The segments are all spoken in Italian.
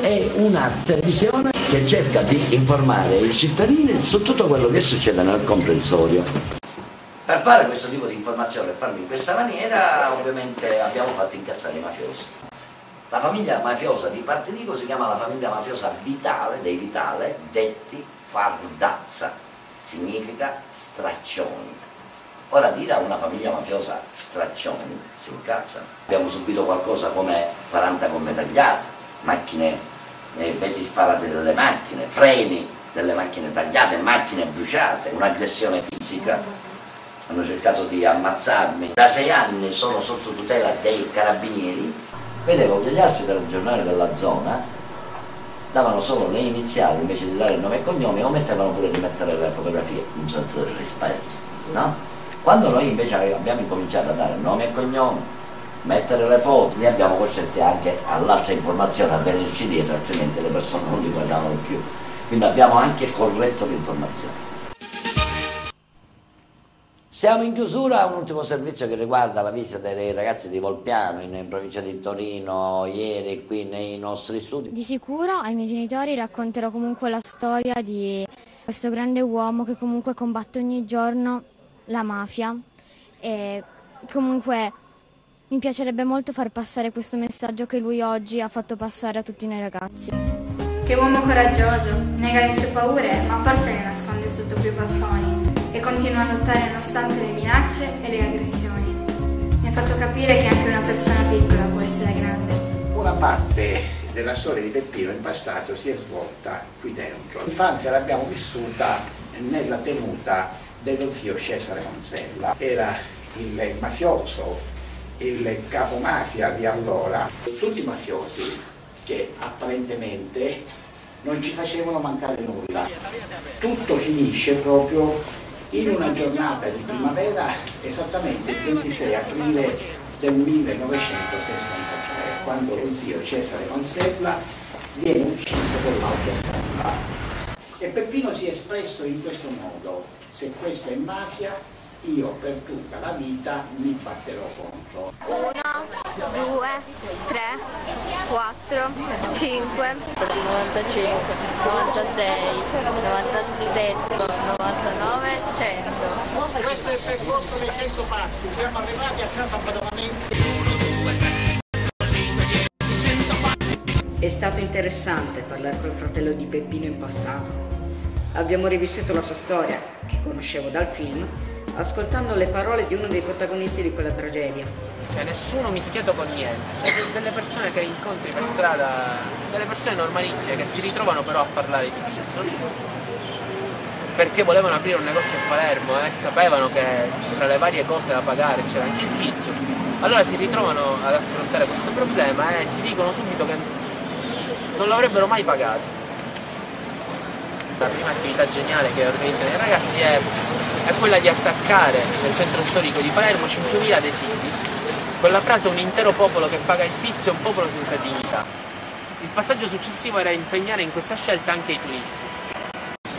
È una televisione che cerca di informare i cittadini su tutto quello che succede nel comprensorio. Per fare questo tipo di informazione e farlo in questa maniera ovviamente abbiamo fatto incazzare i mafiosi. La famiglia mafiosa di Partinico si chiama la famiglia mafiosa Vitale, dei Vitale, detti Fardazza, significa straccioni. Ora dire a una famiglia mafiosa straccioni si incazzano. Abbiamo subito qualcosa come 40 gomme tagliate, macchine, eh, veti sparate delle macchine, freni delle macchine tagliate, macchine bruciate, un'aggressione fisica. Hanno cercato di ammazzarmi. Da sei anni sono sotto tutela dei carabinieri vedevo che gli altri del giornale della zona davano solo le iniziali invece di dare il nome e cognome o mettevano pure di mettere le fotografie, un senso di rispetto, no? Quando noi invece abbiamo incominciato a dare nome e cognome, mettere le foto, li abbiamo costretti anche all'altra informazione a venirci dietro, altrimenti le persone non li guardavano più. Quindi abbiamo anche corretto l'informazione. Siamo in chiusura un ultimo servizio che riguarda la visita dei ragazzi di Volpiano in, in provincia di Torino ieri qui nei nostri studi. Di sicuro ai miei genitori racconterò comunque la storia di questo grande uomo che comunque combatte ogni giorno la mafia e comunque mi piacerebbe molto far passare questo messaggio che lui oggi ha fatto passare a tutti noi ragazzi. Che uomo coraggioso, nega le sue paure ma forse le nasconde sotto quei baffoni e continua a lottare nonostante le minacce e le aggressioni. Mi ha fatto capire che anche una persona piccola può essere grande. Una parte della storia di Peppino Impastato si è svolta qui dentro. L'infanzia l'abbiamo vissuta nella tenuta dello zio Cesare Monsella. Era il mafioso, il capomafia di allora. Tutti mafiosi che apparentemente non ci facevano mancare nulla. Tutto finisce proprio in una giornata di primavera esattamente il 26 aprile del 1963 quando lo zio Cesare Mansella viene ucciso per l'auto e Peppino si è espresso in questo modo se questa è mafia io per tutta la vita mi batterò contro. 1, 2, 3, 4, 5, 95, 96, 97, 99, 100. Questo è il percorso dei 100 passi, siamo arrivati a casa Padovamente. È stato interessante parlare col fratello di Peppino Impastato. Abbiamo rivissuto la sua storia, che conoscevo dal film, ascoltando le parole di uno dei protagonisti di quella tragedia. Cioè nessuno mischiato con niente, cioè delle persone che incontri per strada, delle persone normalissime che si ritrovano però a parlare di pizzo perché volevano aprire un negozio a Palermo e eh, sapevano che tra le varie cose da pagare c'era anche il pizzo, allora si ritrovano ad affrontare questo problema e si dicono subito che non l'avrebbero mai pagato. La prima attività geniale che organizzano i ragazzi è è quella di attaccare nel centro storico di Palermo 5.000 adesivi con la frase un intero popolo che paga il pizzo è un popolo senza dignità. Il passaggio successivo era impegnare in questa scelta anche i turisti.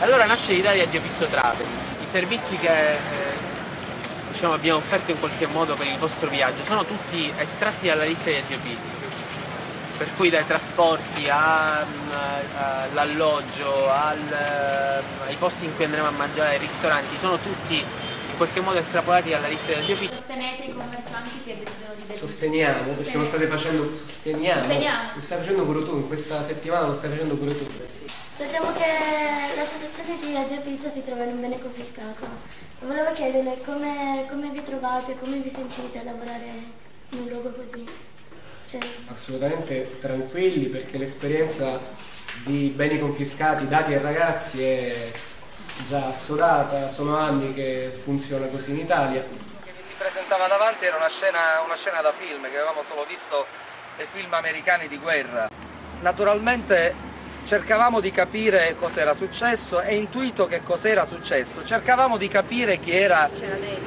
Allora nasce l'Italia Dio Pizzo Travel, i servizi che eh, diciamo, abbiamo offerto in qualche modo per il vostro viaggio sono tutti estratti dalla lista di Pizzo per cui dai trasporti all'alloggio, al, ai posti in cui andremo a mangiare, ai ristoranti, sono tutti in qualche modo estrapolati dalla lista del Dio Sostenete i commercianti che decidono di Sosteniamo, perché lo state facendo, sosteniamo, sosteniamo. lo stai facendo pure tu, in questa settimana lo stai facendo pure tu. Sappiamo che l'associazione di Radio Pizza si trova in un bene confiscato. Volevo chiederle come, come vi trovate, come vi sentite a lavorare in un luogo così. Cioè... Assolutamente tranquilli perché l'esperienza di beni confiscati dati ai ragazzi è già assodata, sono anni che funziona così in Italia. Che mi si presentava davanti era una scena, una scena da film che avevamo solo visto nei film americani di guerra. Naturalmente cercavamo di capire cosa era successo e intuito che cos'era successo, cercavamo di capire chi era,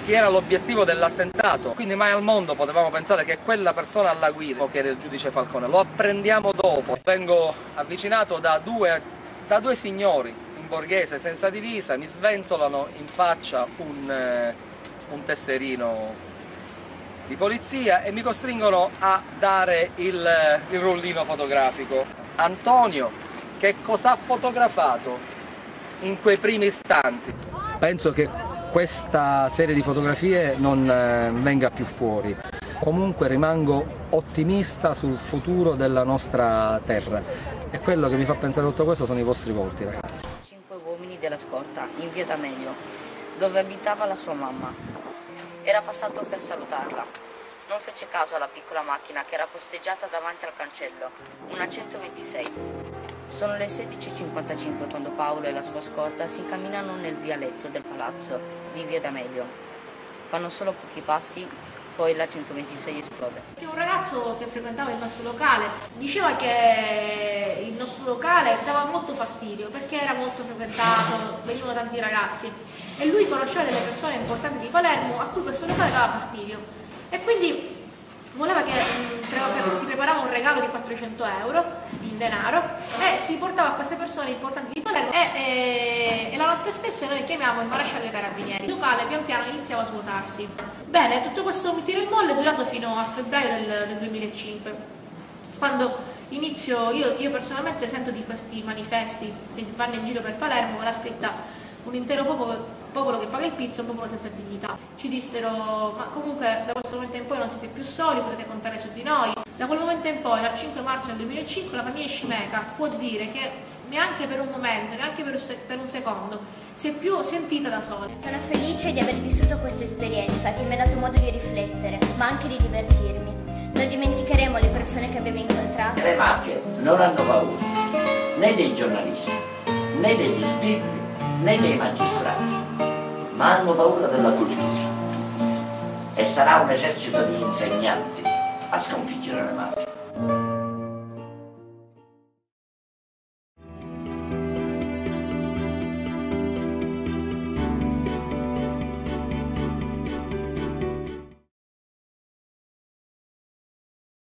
chi era l'obiettivo dell'attentato, quindi mai al mondo potevamo pensare che quella persona alla guida, che era il giudice Falcone, lo apprendiamo dopo. Vengo avvicinato da due, da due signori in borghese senza divisa, mi sventolano in faccia un, eh, un tesserino di polizia e mi costringono a dare il, il rullino fotografico. Antonio che cosa ha fotografato in quei primi istanti. Penso che questa serie di fotografie non eh, venga più fuori. Comunque rimango ottimista sul futuro della nostra terra e quello che mi fa pensare tutto questo sono i vostri volti ragazzi. Cinque uomini della scorta in via D'Amelio, dove abitava la sua mamma. Era passato per salutarla. Non fece caso alla piccola macchina che era posteggiata davanti al cancello, una 126. Sono le 16.55 quando Paolo e la sua scorta si incamminano nel vialetto del palazzo di via D'Amelio. Fanno solo pochi passi poi la 126 esplode. Un ragazzo che frequentava il nostro locale diceva che il nostro locale dava molto fastidio perché era molto frequentato, venivano tanti ragazzi e lui conosceva delle persone importanti di Palermo a cui questo locale dava fastidio e quindi voleva che mh, si preparava un regalo di 400 euro in denaro e si portava a queste persone importanti di Palermo e, e, e la notte stessa noi chiamiamo il maresciallo dei carabinieri. Il locale pian piano iniziava a svuotarsi. Bene, tutto questo tira il molle è durato fino a febbraio del, del 2005, quando inizio, io, io personalmente sento di questi manifesti che vanno in giro per Palermo con la scritta un intero popolo popolo che paga il pizzo un popolo senza dignità. Ci dissero, ma comunque da questo momento in poi non siete più soli, potete contare su di noi. Da quel momento in poi, al 5 marzo del 2005, la famiglia Scimeca può dire che neanche per un momento, neanche per un, per un secondo, si è più sentita da sola. Sono felice di aver vissuto questa esperienza che mi ha dato modo di riflettere, ma anche di divertirmi. Non dimenticheremo le persone che abbiamo incontrato. Le mafie non hanno paura né dei giornalisti, né degli sbirri, né dei magistrati ma hanno paura della cultura. E sarà un esercito di insegnanti a sconfiggere le mafie.